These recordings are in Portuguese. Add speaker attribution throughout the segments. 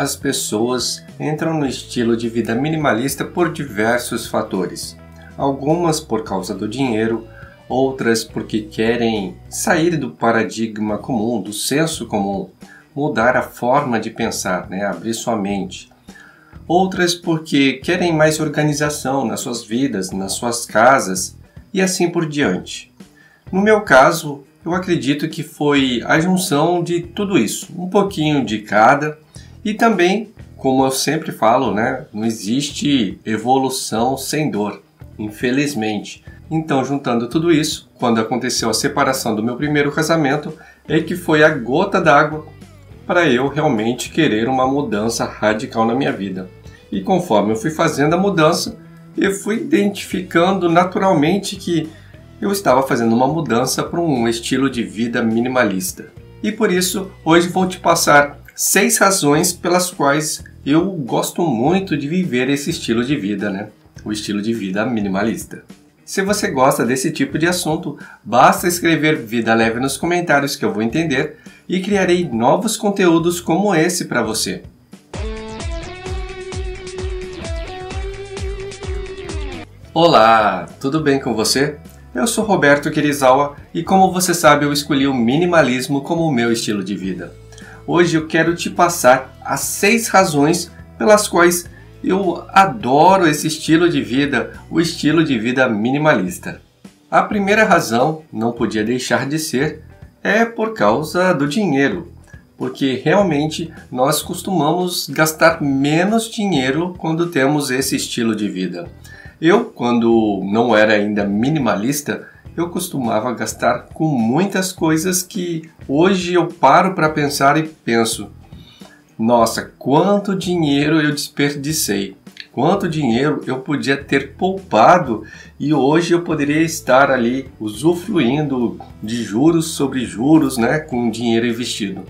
Speaker 1: as pessoas entram no estilo de vida minimalista por diversos fatores. Algumas por causa do dinheiro, outras porque querem sair do paradigma comum, do senso comum, mudar a forma de pensar, né? abrir sua mente. Outras porque querem mais organização nas suas vidas, nas suas casas e assim por diante. No meu caso, eu acredito que foi a junção de tudo isso, um pouquinho de cada e também, como eu sempre falo, né, não existe evolução sem dor, infelizmente. Então, juntando tudo isso, quando aconteceu a separação do meu primeiro casamento, é que foi a gota d'água para eu realmente querer uma mudança radical na minha vida. E conforme eu fui fazendo a mudança, eu fui identificando naturalmente que eu estava fazendo uma mudança para um estilo de vida minimalista. E por isso, hoje vou te passar seis razões pelas quais eu gosto muito de viver esse estilo de vida, né? O estilo de vida minimalista. Se você gosta desse tipo de assunto, basta escrever Vida Leve nos comentários que eu vou entender e criarei novos conteúdos como esse para você. Olá, tudo bem com você? Eu sou Roberto Kirizawa e como você sabe eu escolhi o minimalismo como o meu estilo de vida. Hoje eu quero te passar as seis razões pelas quais eu adoro esse estilo de vida, o estilo de vida minimalista. A primeira razão, não podia deixar de ser, é por causa do dinheiro, porque realmente nós costumamos gastar menos dinheiro quando temos esse estilo de vida. Eu, quando não era ainda minimalista, eu costumava gastar com muitas coisas que hoje eu paro para pensar e penso: nossa, quanto dinheiro eu desperdicei. Quanto dinheiro eu podia ter poupado e hoje eu poderia estar ali usufruindo de juros sobre juros, né, com dinheiro investido.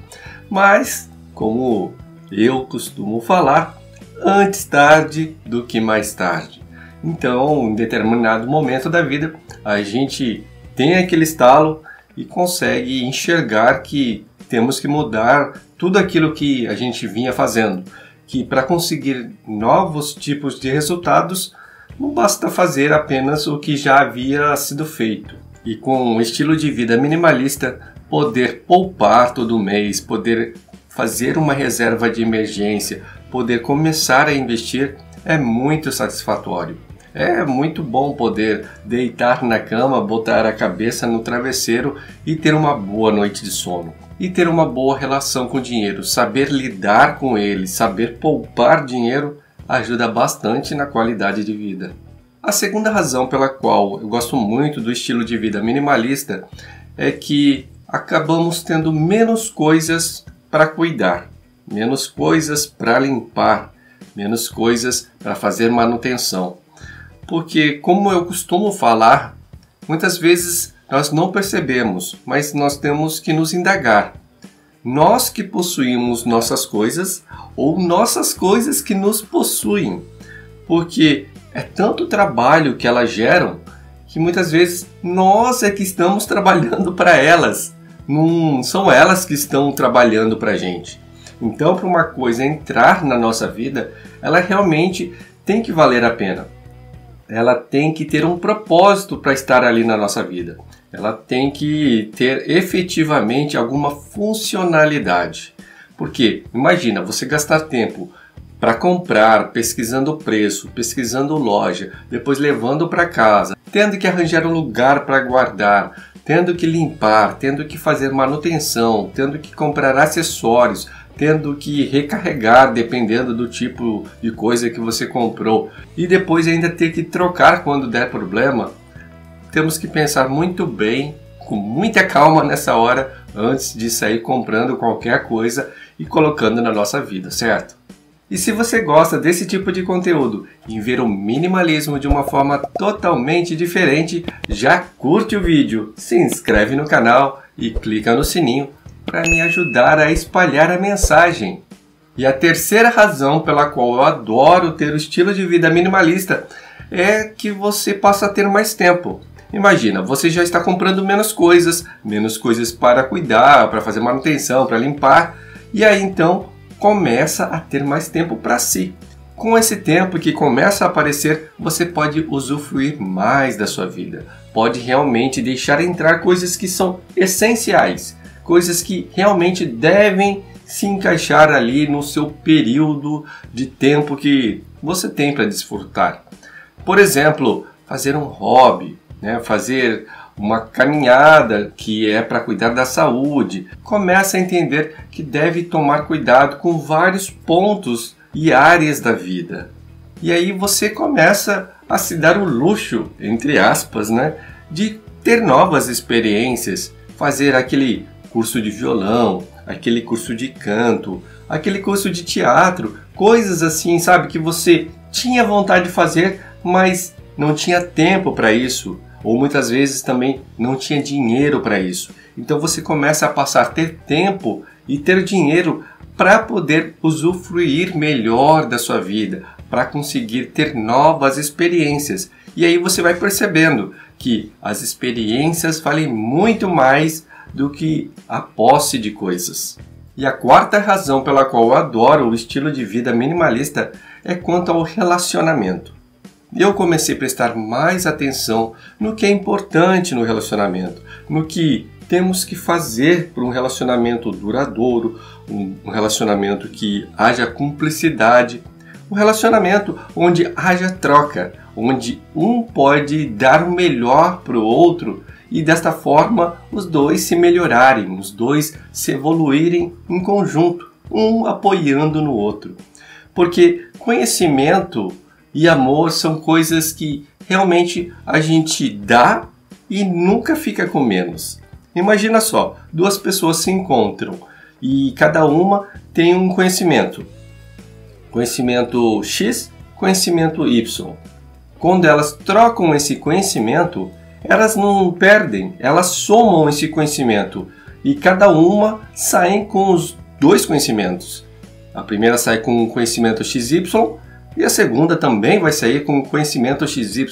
Speaker 1: Mas, como eu costumo falar, antes tarde do que mais tarde. Então, em determinado momento da vida, a gente tem aquele estalo e consegue enxergar que temos que mudar tudo aquilo que a gente vinha fazendo, que para conseguir novos tipos de resultados não basta fazer apenas o que já havia sido feito. E com um estilo de vida minimalista, poder poupar todo mês, poder fazer uma reserva de emergência, poder começar a investir é muito satisfatório. É muito bom poder deitar na cama, botar a cabeça no travesseiro e ter uma boa noite de sono e ter uma boa relação com o dinheiro, saber lidar com ele, saber poupar dinheiro ajuda bastante na qualidade de vida. A segunda razão pela qual eu gosto muito do estilo de vida minimalista é que acabamos tendo menos coisas para cuidar, menos coisas para limpar, menos coisas para fazer manutenção. Porque, como eu costumo falar, muitas vezes nós não percebemos, mas nós temos que nos indagar. Nós que possuímos nossas coisas ou nossas coisas que nos possuem. Porque é tanto trabalho que elas geram que muitas vezes nós é que estamos trabalhando para elas. Não são elas que estão trabalhando para a gente. Então, para uma coisa entrar na nossa vida, ela realmente tem que valer a pena ela tem que ter um propósito para estar ali na nossa vida. Ela tem que ter efetivamente alguma funcionalidade. Porque imagina você gastar tempo para comprar, pesquisando o preço, pesquisando loja, depois levando para casa, tendo que arranjar um lugar para guardar, tendo que limpar, tendo que fazer manutenção, tendo que comprar acessórios, tendo que recarregar dependendo do tipo de coisa que você comprou e depois ainda ter que trocar quando der problema, temos que pensar muito bem, com muita calma nessa hora antes de sair comprando qualquer coisa e colocando na nossa vida, certo? E se você gosta desse tipo de conteúdo e ver o minimalismo de uma forma totalmente diferente, já curte o vídeo, se inscreve no canal e clica no sininho para me ajudar a espalhar a mensagem. E a terceira razão pela qual eu adoro ter o estilo de vida minimalista é que você passa a ter mais tempo. Imagina, você já está comprando menos coisas, menos coisas para cuidar, para fazer manutenção, para limpar, e aí então começa a ter mais tempo para si. Com esse tempo que começa a aparecer, você pode usufruir mais da sua vida. Pode realmente deixar entrar coisas que são essenciais, coisas que realmente devem se encaixar ali no seu período de tempo que você tem para desfrutar. Por exemplo, fazer um hobby, né? fazer uma caminhada que é para cuidar da saúde. Começa a entender que deve tomar cuidado com vários pontos e áreas da vida. E aí você começa a se dar o luxo, entre aspas, né, de ter novas experiências, fazer aquele curso de violão, aquele curso de canto, aquele curso de teatro, coisas assim, sabe, que você tinha vontade de fazer, mas não tinha tempo para isso, ou muitas vezes também não tinha dinheiro para isso. Então você começa a passar a ter tempo e ter dinheiro para poder usufruir melhor da sua vida, para conseguir ter novas experiências. E aí você vai percebendo que as experiências valem muito mais do que a posse de coisas. E a quarta razão pela qual eu adoro o estilo de vida minimalista é quanto ao relacionamento. Eu comecei a prestar mais atenção no que é importante no relacionamento, no que temos que fazer para um relacionamento duradouro, um relacionamento que haja cumplicidade, um relacionamento onde haja troca, onde um pode dar o melhor para o outro e desta forma os dois se melhorarem, os dois se evoluírem em conjunto, um apoiando no outro. Porque conhecimento e amor são coisas que realmente a gente dá e nunca fica com menos. Imagina só, duas pessoas se encontram e cada uma tem um conhecimento. Conhecimento X, conhecimento Y. Quando elas trocam esse conhecimento, elas não perdem, elas somam esse conhecimento e cada uma sai com os dois conhecimentos. A primeira sai com o conhecimento XY e a segunda também vai sair com o conhecimento XY.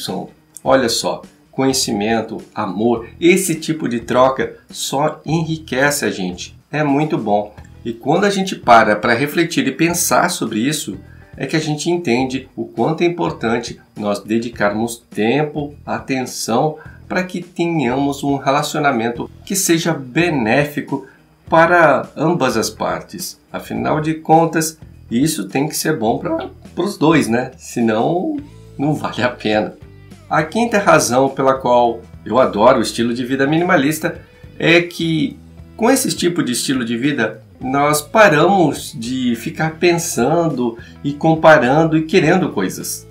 Speaker 1: Olha só, conhecimento, amor, esse tipo de troca só enriquece a gente. É muito bom. E quando a gente para para refletir e pensar sobre isso, é que a gente entende o quanto é importante nós dedicarmos tempo, atenção para que tenhamos um relacionamento que seja benéfico para ambas as partes. Afinal de contas, isso tem que ser bom para os dois, né? Senão, não vale a pena. A quinta razão pela qual eu adoro o estilo de vida minimalista é que, com esse tipo de estilo de vida, nós paramos de ficar pensando e comparando e querendo coisas.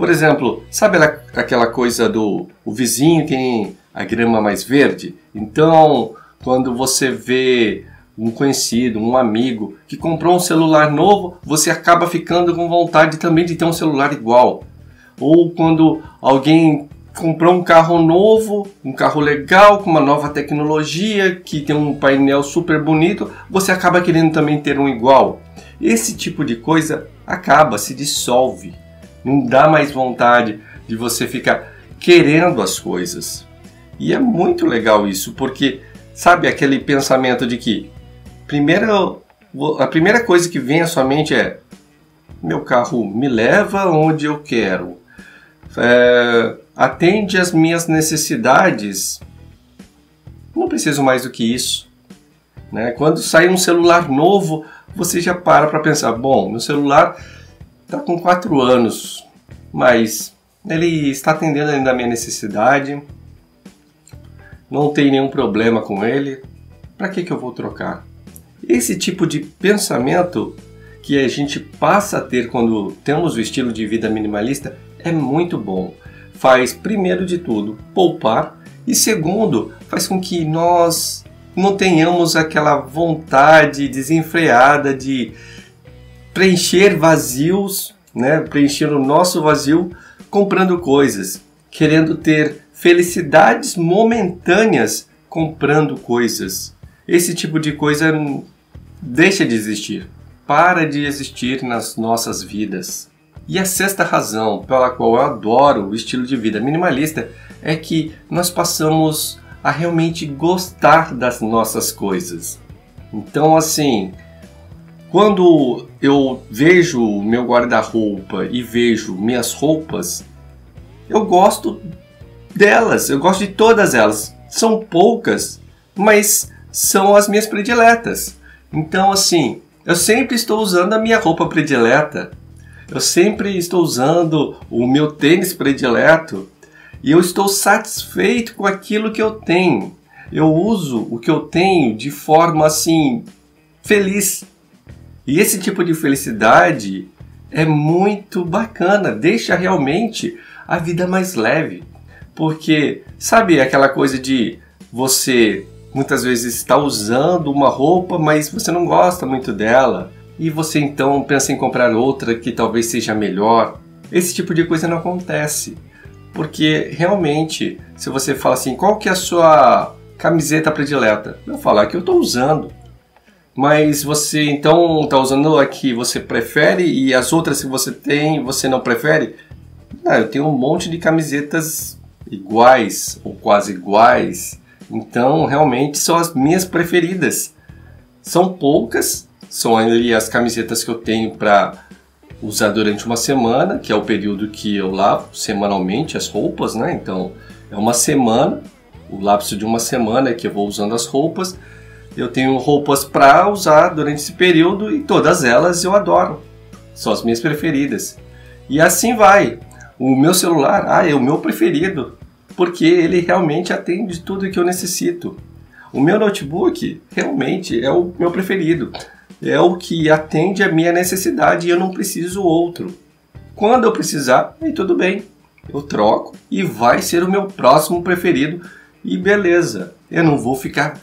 Speaker 1: Por exemplo, sabe aquela coisa do o vizinho tem a grama mais verde? Então, quando você vê um conhecido, um amigo que comprou um celular novo, você acaba ficando com vontade também de ter um celular igual ou quando alguém comprou um carro novo, um carro legal, com uma nova tecnologia, que tem um painel super bonito, você acaba querendo também ter um igual. Esse tipo de coisa acaba, se dissolve. Não dá mais vontade de você ficar querendo as coisas. E é muito legal isso, porque sabe aquele pensamento de que primeiro, a primeira coisa que vem à sua mente é meu carro me leva onde eu quero é, atende às minhas necessidades, não preciso mais do que isso. Né? Quando sai um celular novo, você já para para pensar: bom, meu celular está com 4 anos, mas ele está atendendo ainda a minha necessidade, não tem nenhum problema com ele, para que, que eu vou trocar? Esse tipo de pensamento que a gente passa a ter quando temos o estilo de vida minimalista é muito bom. Faz, primeiro de tudo, poupar e, segundo, faz com que nós não tenhamos aquela vontade desenfreada de preencher vazios, né? preencher o nosso vazio comprando coisas, querendo ter felicidades momentâneas comprando coisas. Esse tipo de coisa deixa de existir, para de existir nas nossas vidas. E a sexta razão pela qual eu adoro o estilo de vida minimalista é que nós passamos a realmente gostar das nossas coisas. Então, assim, Quando eu vejo meu guarda-roupa e vejo minhas roupas, eu gosto delas, eu gosto de todas elas. São poucas, mas são as minhas prediletas. Então, assim, eu sempre estou usando a minha roupa predileta, eu sempre estou usando o meu tênis predileto e eu estou satisfeito com aquilo que eu tenho. Eu uso o que eu tenho de forma assim feliz. E esse tipo de felicidade é muito bacana, deixa realmente a vida mais leve. Porque, sabe aquela coisa de você muitas vezes está usando uma roupa, mas você não gosta muito dela, e você então pensa em comprar outra que talvez seja melhor. Esse tipo de coisa não acontece. Porque realmente, se você fala assim, qual que é a sua camiseta predileta? Eu falar que eu estou usando. Mas você então está usando a que você prefere e as outras que você tem você não prefere? Não, eu tenho um monte de camisetas iguais ou quase iguais. Então, realmente são as minhas preferidas. São poucas, são ali as camisetas que eu tenho para usar durante uma semana, que é o período que eu lavo semanalmente as roupas, né? Então, é uma semana, o lapso de uma semana é que eu vou usando as roupas eu tenho roupas para usar durante esse período e todas elas eu adoro. São as minhas preferidas. E assim vai. O meu celular, ah, é o meu preferido, porque ele realmente atende tudo que eu necessito. O meu notebook realmente é o meu preferido. É o que atende a minha necessidade e eu não preciso outro. Quando eu precisar, aí tudo bem. Eu troco e vai ser o meu próximo preferido e beleza. Eu não vou ficar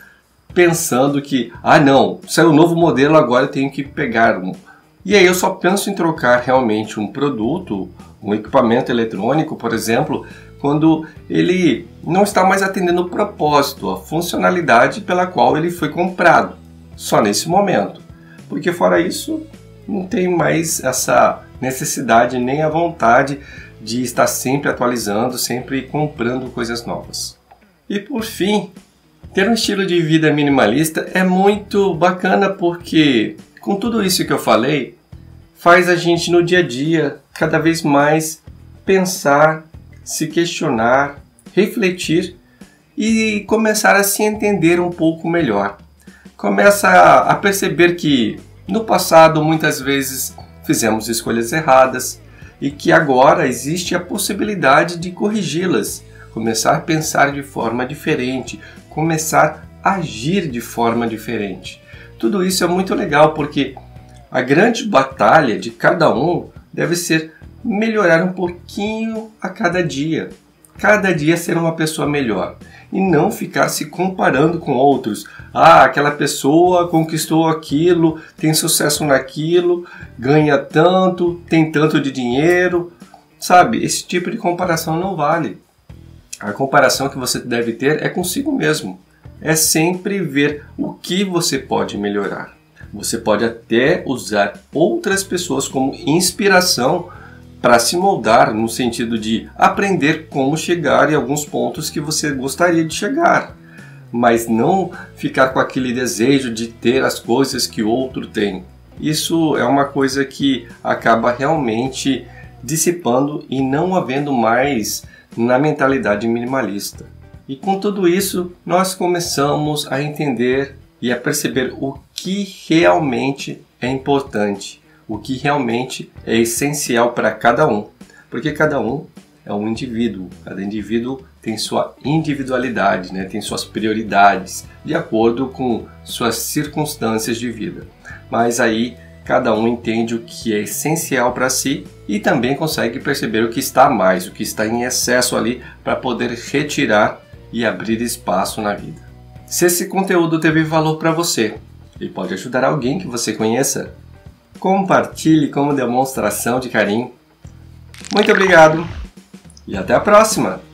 Speaker 1: pensando que, ah não, saiu um novo modelo, agora eu tenho que pegar um. E aí eu só penso em trocar realmente um produto, um equipamento eletrônico, por exemplo, quando ele não está mais atendendo o propósito, a funcionalidade pela qual ele foi comprado, só nesse momento. Porque fora isso, não tem mais essa necessidade nem a vontade de estar sempre atualizando, sempre comprando coisas novas. E por fim, ter um estilo de vida minimalista é muito bacana porque, com tudo isso que eu falei, faz a gente no dia a dia cada vez mais pensar, se questionar, refletir e começar a se entender um pouco melhor. Começa a perceber que no passado muitas vezes fizemos escolhas erradas e que agora existe a possibilidade de corrigi-las, começar a pensar de forma diferente, começar a agir de forma diferente. Tudo isso é muito legal porque a grande batalha de cada um deve ser melhorar um pouquinho a cada dia. Cada dia ser uma pessoa melhor e não ficar se comparando com outros. Ah, aquela pessoa conquistou aquilo, tem sucesso naquilo, ganha tanto, tem tanto de dinheiro. Sabe, esse tipo de comparação não vale. A comparação que você deve ter é consigo mesmo. É sempre ver o que você pode melhorar. Você pode até usar outras pessoas como inspiração para se moldar no sentido de aprender como chegar em alguns pontos que você gostaria de chegar, mas não ficar com aquele desejo de ter as coisas que outro tem. Isso é uma coisa que acaba realmente dissipando e não havendo mais na mentalidade minimalista. E com tudo isso, nós começamos a entender e a perceber o que realmente é importante, o que realmente é essencial para cada um, porque cada um é um indivíduo, cada indivíduo tem sua individualidade, né? tem suas prioridades, de acordo com suas circunstâncias de vida. Mas aí cada um entende o que é essencial para si e também consegue perceber o que está mais, o que está em excesso ali para poder retirar e abrir espaço na vida. Se esse conteúdo teve valor para você e pode ajudar alguém que você conheça, compartilhe como demonstração de carinho. Muito obrigado e até a próxima!